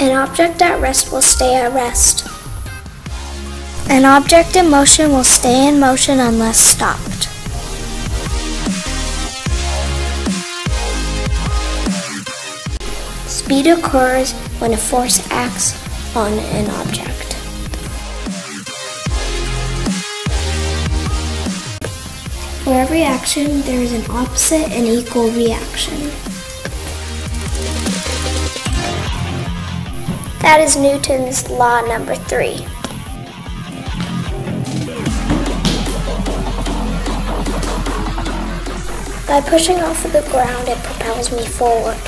An object at rest will stay at rest. An object in motion will stay in motion unless stopped. Speed occurs when a force acts on an object. For every action, there is an opposite and equal reaction. That is Newton's law number three. By pushing off of the ground, it propels me forward.